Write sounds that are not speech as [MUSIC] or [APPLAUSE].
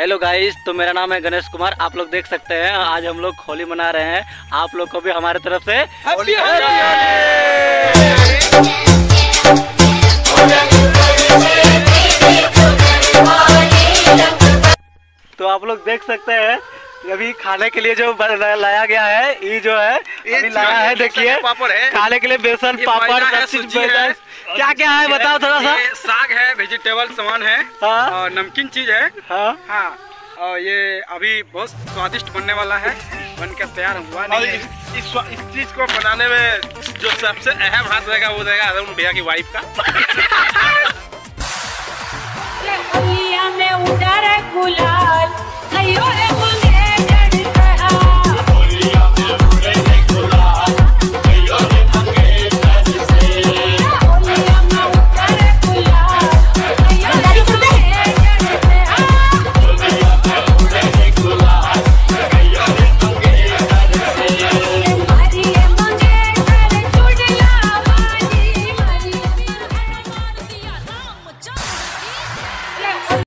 Hello guys तो मेरा नाम है गणेश कुमार। आप लोग देख सकते हैं आज हम लोग होली मना रहे हैं। आप लोग को भी हमारे तरफ़ से होली तो आप लोग देख सकते हैं अभी खाने के लिए जो लाया गया है ये जो है अभी लाया है देखिए। पापड़ है। खाने के लिए बेसन पापड़। क्या क्या है बताओ थोड़ा सा। साग है वेजिटेबल सामान है। हाँ। और नमकीन चीज़ है। हाँ। हाँ। और ये अभी बहुत स्वादिष्ट बनने वाला है। बनकर तैयार हुआ और नहीं इस, इस, इस चीज़ को बनाने में जो सबसे अहम हाथ रहेगा वो रहेगा अरुण भैया की वाइफ का। [LAUGHS]